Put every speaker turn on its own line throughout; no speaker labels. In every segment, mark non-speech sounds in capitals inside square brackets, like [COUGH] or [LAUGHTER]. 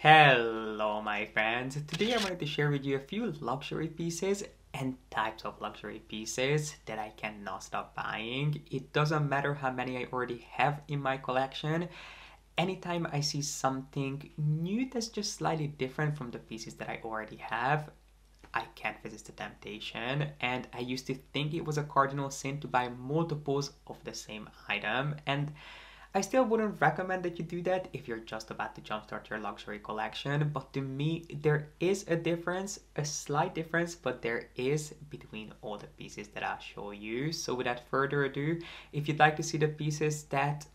Hello my friends, today I wanted to share with you a few luxury pieces and types of luxury pieces that I cannot stop buying. It doesn't matter how many I already have in my collection. Anytime I see something new that's just slightly different from the pieces that I already have, I can't resist the temptation. And I used to think it was a cardinal sin to buy multiples of the same item. And I still wouldn't recommend that you do that if you're just about to jumpstart your luxury collection, but to me, there is a difference, a slight difference, but there is between all the pieces that I'll show you. So without further ado, if you'd like to see the pieces that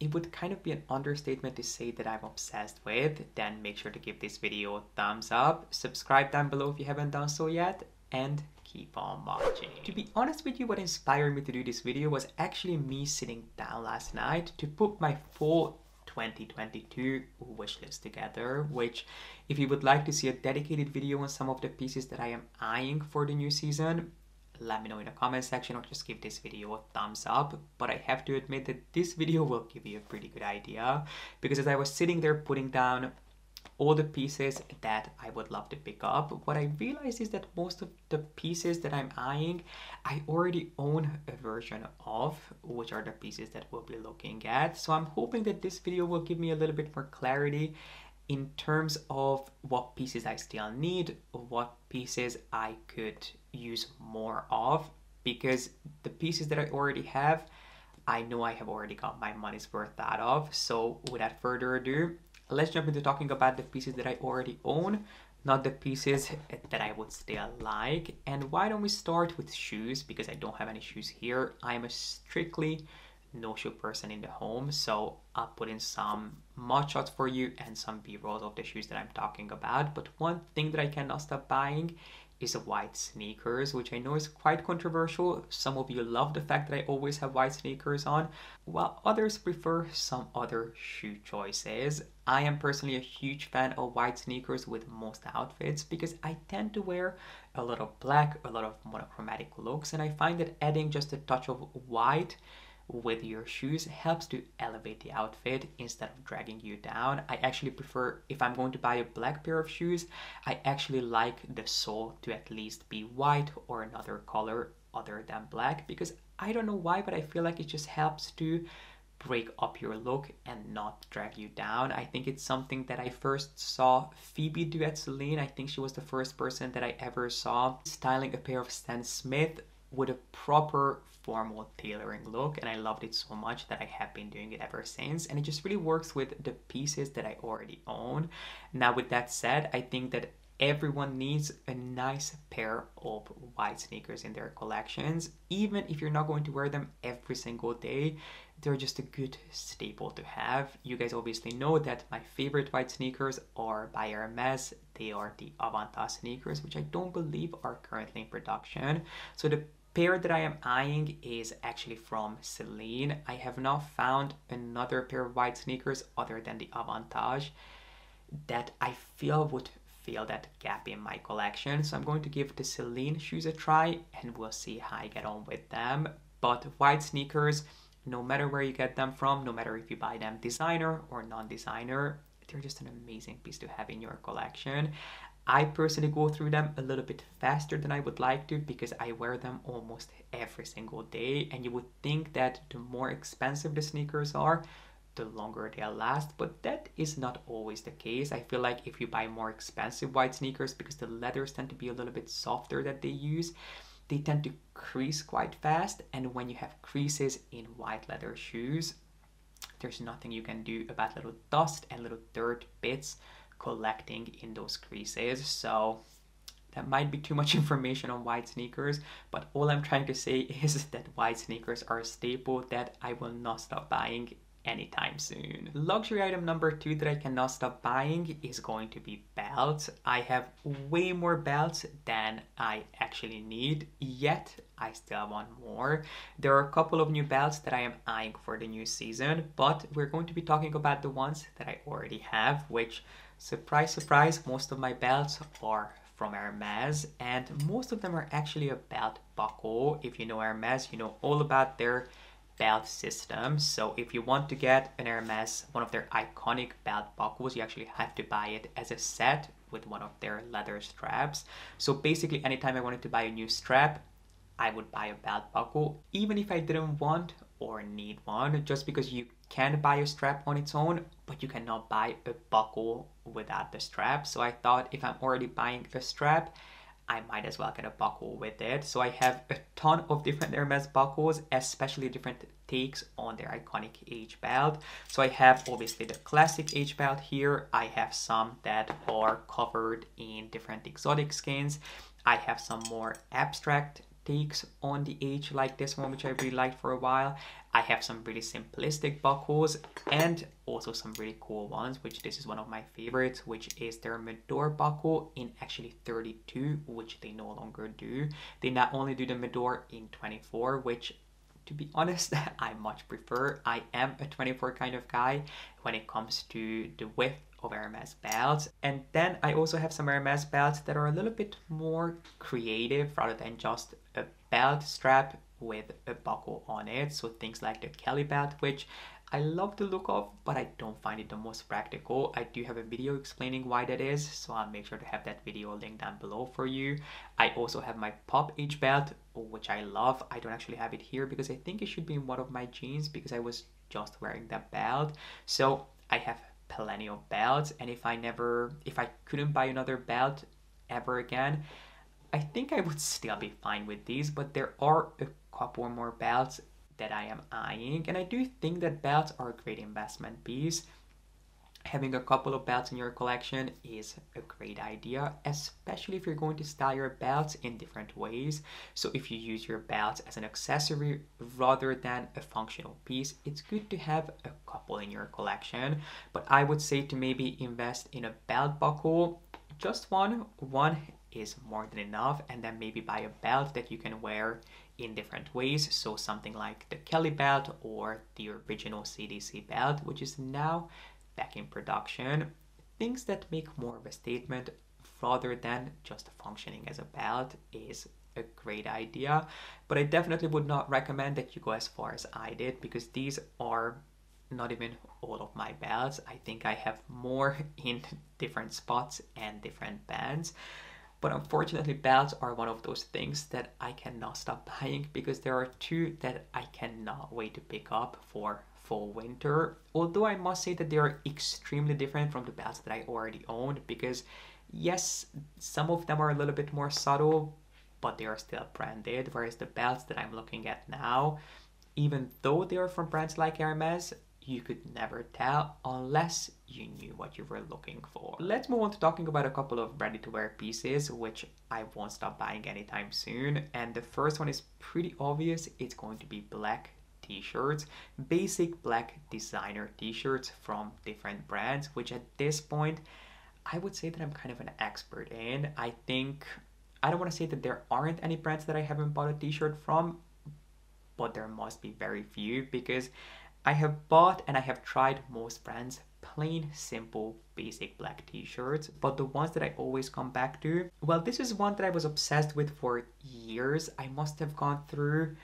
it would kind of be an understatement to say that I'm obsessed with, then make sure to give this video a thumbs up, subscribe down below if you haven't done so yet, and keep on watching. To be honest with you, what inspired me to do this video was actually me sitting down last night to put my full 2022 wish list together, which if you would like to see a dedicated video on some of the pieces that I am eyeing for the new season, let me know in the comment section or just give this video a thumbs up. But I have to admit that this video will give you a pretty good idea because as I was sitting there putting down all the pieces that I would love to pick up. What I realized is that most of the pieces that I'm eyeing, I already own a version of, which are the pieces that we'll be looking at. So I'm hoping that this video will give me a little bit more clarity in terms of what pieces I still need, what pieces I could use more of, because the pieces that I already have, I know I have already got my money's worth out of. So without further ado, let's jump into talking about the pieces that I already own, not the pieces that I would still like. And why don't we start with shoes? Because I don't have any shoes here. I'm a strictly no shoe person in the home. So I'll put in some mod shots for you and some b-rolls of the shoes that I'm talking about. But one thing that I cannot stop buying is a white sneakers, which I know is quite controversial. Some of you love the fact that I always have white sneakers on, while others prefer some other shoe choices. I am personally a huge fan of white sneakers with most outfits because I tend to wear a lot of black, a lot of monochromatic looks, and I find that adding just a touch of white with your shoes helps to elevate the outfit instead of dragging you down. I actually prefer, if I'm going to buy a black pair of shoes, I actually like the sole to at least be white or another color other than black because I don't know why, but I feel like it just helps to break up your look and not drag you down. I think it's something that I first saw Phoebe do at Celine. I think she was the first person that I ever saw styling a pair of Stan Smith with a proper formal tailoring look and I loved it so much that I have been doing it ever since and it just really works with the pieces that I already own. Now with that said, I think that everyone needs a nice pair of white sneakers in their collections. Even if you're not going to wear them every single day they're just a good staple to have. You guys obviously know that my favorite white sneakers are by Hermes they are the Avantage sneakers which I don't believe are currently in production. So the pair that I am eyeing is actually from Celine. I have not found another pair of white sneakers other than the Avantage that I feel would fill that gap in my collection. So I'm going to give the Celine shoes a try and we'll see how I get on with them. But white sneakers, no matter where you get them from, no matter if you buy them designer or non-designer, they're just an amazing piece to have in your collection. I personally go through them a little bit faster than I would like to because I wear them almost every single day and you would think that the more expensive the sneakers are, the longer they'll last, but that is not always the case. I feel like if you buy more expensive white sneakers because the leathers tend to be a little bit softer that they use, they tend to crease quite fast and when you have creases in white leather shoes, there's nothing you can do about little dust and little dirt bits collecting in those creases. So that might be too much [LAUGHS] information on white sneakers, but all I'm trying to say [LAUGHS] is that white sneakers are a staple that I will not stop buying anytime soon. Luxury item number two that I cannot stop buying is going to be belts. I have way more belts than I actually need, yet I still want more. There are a couple of new belts that I am eyeing for the new season, but we're going to be talking about the ones that I already have, which Surprise, surprise, most of my belts are from Hermes and most of them are actually a belt buckle. If you know Hermes, you know all about their belt system. So if you want to get an Hermes, one of their iconic belt buckles, you actually have to buy it as a set with one of their leather straps. So basically anytime I wanted to buy a new strap, I would buy a belt buckle, even if I didn't want or need one, just because you can buy a strap on its own, but you cannot buy a buckle without the strap. So I thought if I'm already buying a strap, I might as well get a buckle with it. So I have a ton of different Hermes buckles, especially different takes on their iconic H belt. So I have obviously the classic H belt here. I have some that are covered in different exotic skins. I have some more abstract takes on the H like this one, which I really liked for a while. I have some really simplistic buckles and also some really cool ones, which this is one of my favorites, which is their Médor buckle in actually 32, which they no longer do. They not only do the Médor in 24, which to be [LAUGHS] honest, [LAUGHS] I much prefer. I am a 24 kind of guy when it comes to the width of Hermes belts. And then I also have some Hermes belts that are a little bit more creative rather than just belt strap with a buckle on it. So things like the Kelly belt, which I love the look of, but I don't find it the most practical. I do have a video explaining why that is, so I'll make sure to have that video linked down below for you. I also have my Pop H belt, which I love. I don't actually have it here because I think it should be in one of my jeans because I was just wearing that belt. So I have plenty of belts and if I never if I couldn't buy another belt ever again I think I would still be fine with these but there are a couple more belts that I am eyeing and I do think that belts are a great investment piece having a couple of belts in your collection is a great idea, especially if you're going to style your belts in different ways. So if you use your belts as an accessory rather than a functional piece, it's good to have a couple in your collection. But I would say to maybe invest in a belt buckle, just one. One is more than enough and then maybe buy a belt that you can wear in different ways so something like the Kelly belt or the original CDC belt which is now back in production, things that make more of a statement rather than just functioning as a belt is a great idea. But I definitely would not recommend that you go as far as I did because these are not even all of my belts. I think I have more [LAUGHS] in different spots and different bands. But unfortunately, belts are one of those things that I cannot stop buying because there are two that I cannot wait to pick up for fall winter. Although i must say that they are extremely different from the belts that i already owned because yes some of them are a little bit more subtle but they are still branded whereas the belts that i'm looking at now even though they are from brands like hermes you could never tell unless you knew what you were looking for. Let's move on to talking about a couple of ready to wear pieces, which I won't stop buying anytime soon. And the first one is pretty obvious, it's going to be black t-shirts, basic black designer t-shirts from different brands, which at this point, I would say that I'm kind of an expert in. I think, I don't want to say that there aren't any brands that I haven't bought a t-shirt from, but there must be very few because I have bought and I have tried most brands plain simple basic black t-shirts but the ones that i always come back to well this is one that i was obsessed with for years i must have gone through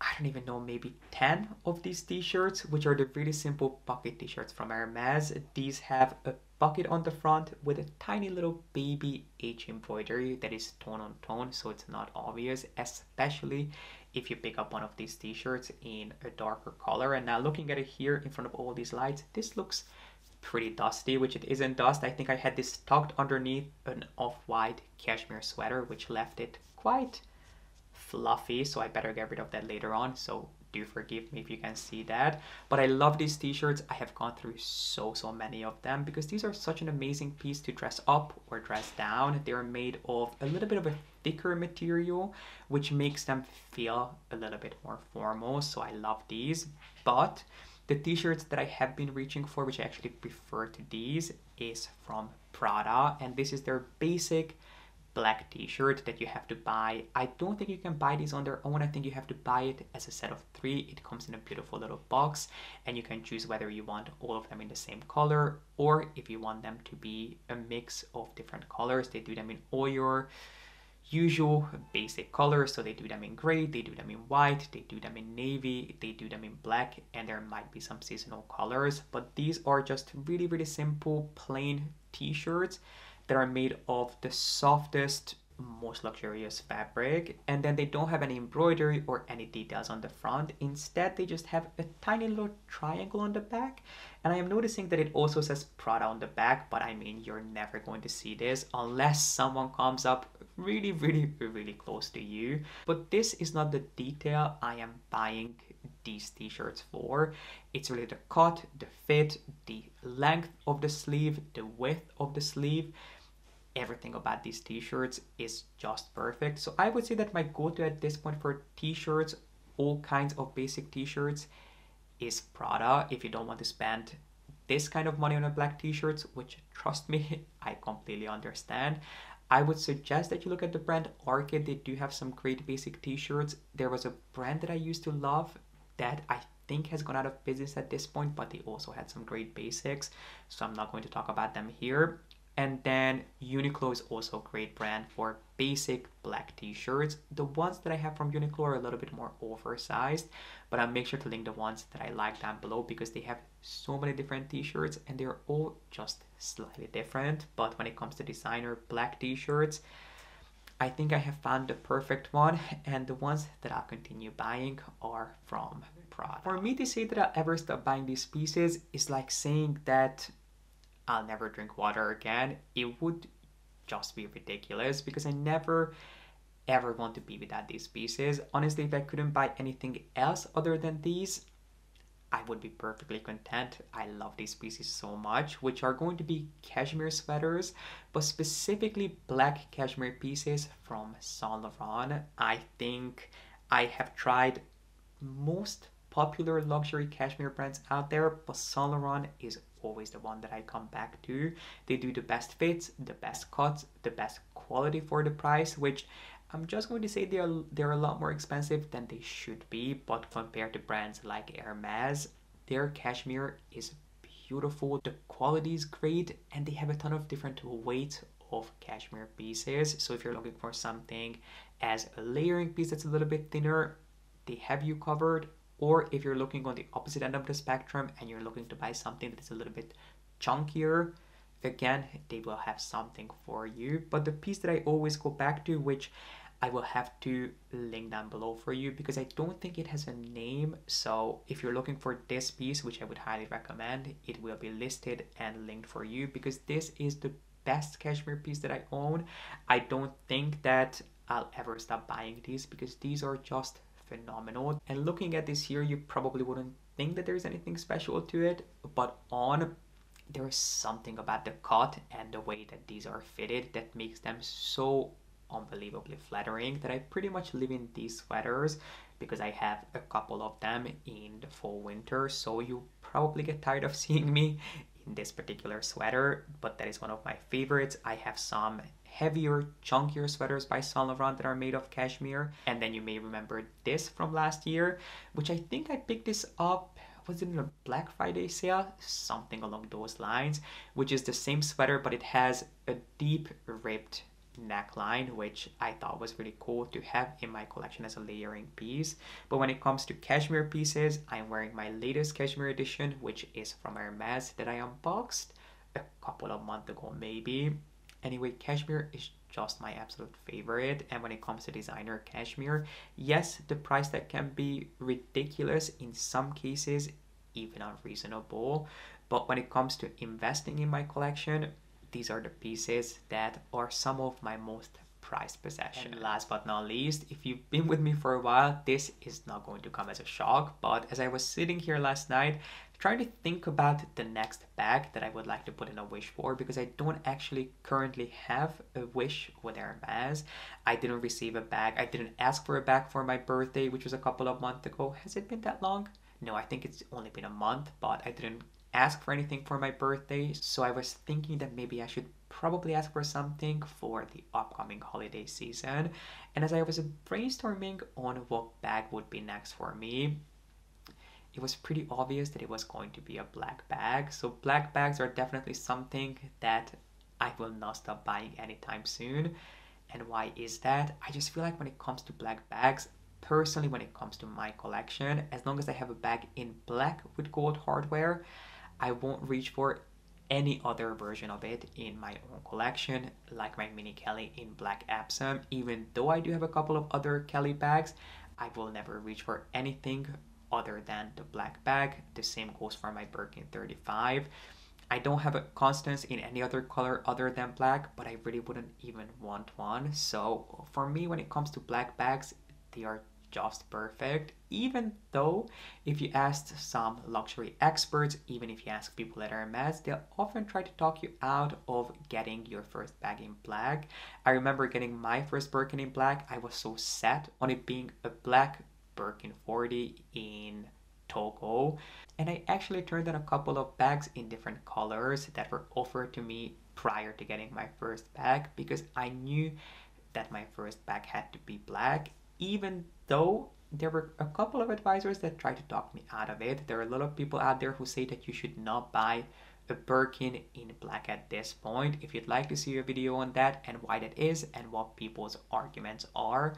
I don't even know, maybe 10 of these t-shirts, which are the really simple pocket t-shirts from Hermes. These have a pocket on the front with a tiny little baby H embroidery that is tone on tone, so it's not obvious, especially if you pick up one of these t-shirts in a darker color. And now looking at it here in front of all these lights, this looks pretty dusty, which it isn't dust. I think I had this tucked underneath an off-white cashmere sweater, which left it quite fluffy, so I better get rid of that later on. So do forgive me if you can see that. But I love these t-shirts. I have gone through so, so many of them because these are such an amazing piece to dress up or dress down. They're made of a little bit of a thicker material, which makes them feel a little bit more formal. So I love these. But the t-shirts that I have been reaching for, which I actually prefer to these, is from Prada. And this is their basic black t-shirt that you have to buy. I don't think you can buy these on their own. I think you have to buy it as a set of three. It comes in a beautiful little box and you can choose whether you want all of them in the same color or if you want them to be a mix of different colors. They do them in all your usual basic colors. So they do them in gray, they do them in white, they do them in navy, they do them in black, and there might be some seasonal colors. But these are just really, really simple, plain t-shirts that are made of the softest most luxurious fabric and then they don't have any embroidery or any details on the front. Instead they just have a tiny little triangle on the back. And I am noticing that it also says Prada on the back but I mean you're never going to see this unless someone comes up really really really close to you. But this is not the detail I am buying these t-shirts for. It's really the cut the fit the length of the sleeve the width of the sleeve everything about these t-shirts is just perfect. So I would say that my go-to at this point for t-shirts, all kinds of basic t-shirts, is Prada. If you don't want to spend this kind of money on a black t-shirts, which trust me, [LAUGHS] I completely understand. I would suggest that you look at the brand Arket. They do have some great basic t-shirts. There was a brand that I used to love that I think has gone out of business at this point, but they also had some great basics. So I'm not going to talk about them here. And then Uniqlo is also a great brand for basic black t-shirts. The ones that I have from Uniqlo are a little bit more oversized, but I'll make sure to link the ones that I like down below because they have so many different t-shirts and they're all just slightly different. But when it comes to designer black t-shirts, I think I have found the perfect one and the ones that I'll continue buying are from Prada. For me to say that I'll ever stop buying these pieces is like saying that I'll never drink water again, it would just be ridiculous because I never ever want to be without these pieces. Honestly, if I couldn't buy anything else other than these, I would be perfectly content. I love these pieces so much, which are going to be cashmere sweaters, but specifically black cashmere pieces from Saint Laurent. I think I have tried most popular luxury cashmere brands out there, but Saint Laurent is always the one that I come back to. They do the best fits, the best cuts, the best quality for the price, which I'm just going to say they're they're a lot more expensive than they should be, but compared to brands like Hermes, their cashmere is beautiful, the quality is great, and they have a ton of different weights of cashmere pieces. So if you're looking for something as a layering piece that's a little bit thinner, they have you covered or if you're looking on the opposite end of the spectrum and you're looking to buy something that is a little bit chunkier, again, they will have something for you. But the piece that I always go back to, which I will have to link down below for you because I don't think it has a name. So if you're looking for this piece, which I would highly recommend, it will be listed and linked for you because this is the best cashmere piece that I own. I don't think that I'll ever stop buying these because these are just phenomenal. And looking at this here, you probably wouldn't think that there's anything special to it, but on there is something about the cut and the way that these are fitted that makes them so unbelievably flattering that I pretty much live in these sweaters because I have a couple of them in the fall winter so you probably get tired of [LAUGHS] seeing me in this particular sweater but that is one of my favorites I have some heavier, chunkier sweaters by Saint Laurent that are made of cashmere. And then you may remember this from last year, which I think I picked this up was it in a Black Friday sale? Something along those lines, which is the same sweater, but it has a deep ripped neckline, which I thought was really cool to have in my collection as a layering piece. But when it comes to cashmere pieces, I'm wearing my latest cashmere edition, which is from Hermes that I unboxed a couple of months ago, maybe. Anyway, cashmere is just my absolute favorite. And when it comes to designer cashmere, yes, the price tag can be ridiculous in some cases, even unreasonable. But when it comes to investing in my collection, these are the pieces that are some of my most prized possessions. And last but not least, if you've been with me for a while, this is not going to come as a shock. But as I was sitting here last night, trying to think about the next bag that I would like to put in a wish for because I don't actually currently have a wish with Hermes. I didn't receive a bag. I didn't ask for a bag for my birthday, which was a couple of months ago. Has it been that long? No, I think it's only been a month, but I didn't ask for anything for my birthday. So I was thinking that maybe I should probably ask for something for the upcoming holiday season. And as I was brainstorming on what bag would be next for me, it was pretty obvious that it was going to be a black bag. So black bags are definitely something that I will not stop buying anytime soon. And why is that? I just feel like when it comes to black bags, personally, when it comes to my collection, as long as I have a bag in black with gold hardware, I won't reach for any other version of it in my own collection, like my Mini Kelly in Black Epsom. Even though I do have a couple of other Kelly bags, I will never reach for anything other than the black bag. The same goes for my Birkin 35. I don't have a Constance in any other color other than black, but I really wouldn't even want one. So for me, when it comes to black bags, they are just perfect. Even though, if you ask some luxury experts, even if you ask people that at Hermes, they'll often try to talk you out of getting your first bag in black. I remember getting my first Birkin in black. I was so set on it being a black Birkin 40 in Togo. And I actually turned in a couple of bags in different colors that were offered to me prior to getting my first bag because I knew that my first bag had to be black even though there were a couple of advisors that tried to talk me out of it. There are a lot of people out there who say that you should not buy a Birkin in black at this point. If you'd like to see a video on that and why that is and what people's arguments are,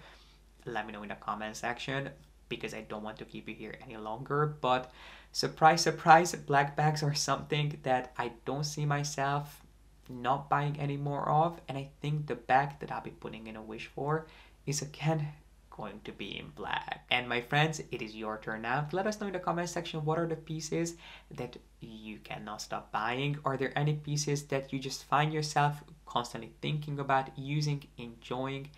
let me know in the comment section because I don't want to keep you here any longer. But surprise, surprise, black bags are something that I don't see myself not buying any more of. And I think the bag that I'll be putting in a wish for is again going to be in black. And my friends, it is your turn now. Let us know in the comment section what are the pieces that you cannot stop buying. Are there any pieces that you just find yourself constantly thinking about using, enjoying,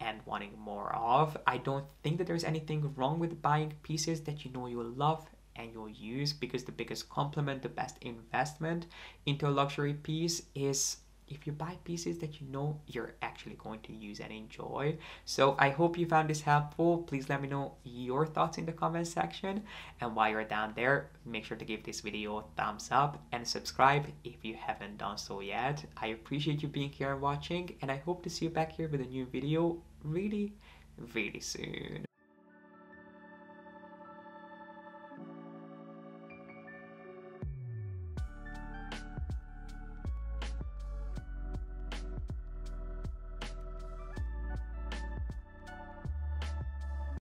and wanting more of? I don't think that there's anything wrong with buying pieces that you know you love and you'll use because the biggest compliment, the best investment into a luxury piece is if you buy pieces that you know you're actually going to use and enjoy. So I hope you found this helpful. Please let me know your thoughts in the comment section. And while you're down there, make sure to give this video a thumbs up and subscribe if you haven't done so yet. I appreciate you being here and watching and I hope to see you back here with a new video really, really soon.